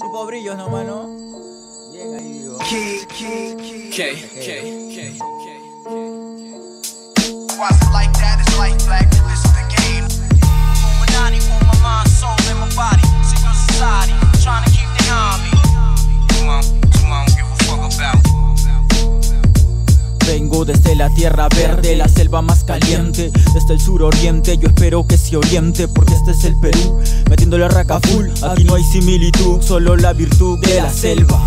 tipo brillos nomás, ¿no? Bien ahí digo. K, K, K, K. Why's it like that? It's like black. This is the game. Desde la tierra verde, la selva más caliente Desde el sur oriente, yo espero que se oriente Porque este es el Perú, metiendo la raca full Aquí no hay similitud, solo la virtud de la selva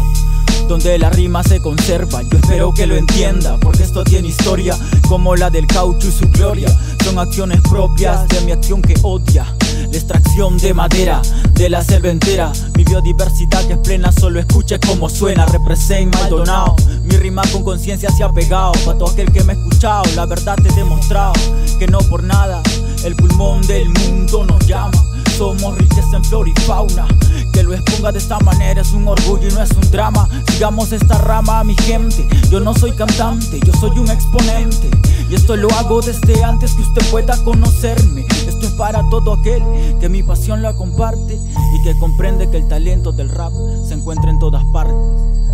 donde la rima se conserva. Yo espero que lo entienda, porque esto tiene historia como la del caucho y su gloria. Son acciones propias de mi acción que odia. La extracción de madera de la selva entera. Mi biodiversidad es plena, solo escuche cómo suena. Represent Maldonado. Mi rima con conciencia se ha pegado. Para todo aquel que me ha escuchado, la verdad te he demostrado que no por nada el pulmón del mundo nos llama. Somos riqueza en flora y fauna. Que lo exponga de esta manera es un orgullo y no es un drama. Sigamos esta rama, mi gente. Yo no soy cantante, yo soy un exponente. Y esto lo hago desde antes que usted pueda conocerme. Esto es para todo aquel que mi pasión la comparte y que comprende que el talento del rap se encuentra en todas partes.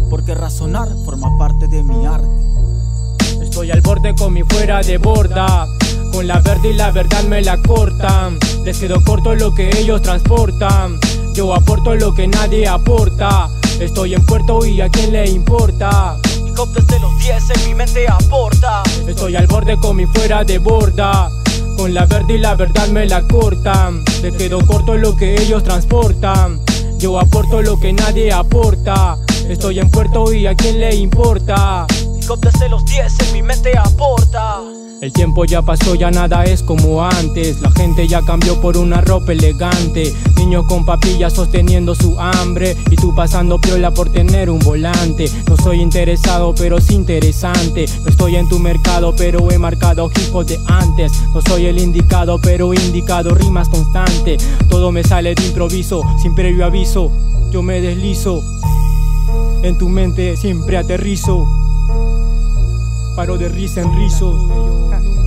Porque razonar forma parte de mi arte. Estoy al borde con mi fuera de borda. Con la verde y la verdad me la cortan. Les quedó corto lo que ellos transportan. Yo aporto lo que nadie aporta. Estoy en puerto y a quién le importa. Desde los 10 en mi mente aporta. Estoy al borde con mi fuera de borda. Con la verde y la verdad me la cortan. Les quedó corto lo que ellos transportan. Yo aporto lo que nadie aporta. Estoy en puerto y a quién le importa. Desde los 10 en mi mente aporta. El tiempo ya pasó, ya nada es como antes. La gente ya cambió por una ropa elegante. Niños con papillas sosteniendo su hambre. Y tú pasando piola por tener un volante. No soy interesado, pero es interesante. No estoy en tu mercado, pero he marcado hip de antes. No soy el indicado, pero indicado rimas constante. Todo me sale de improviso, sin previo aviso. Yo me deslizo. En tu mente siempre aterrizo paro de risa en rizos.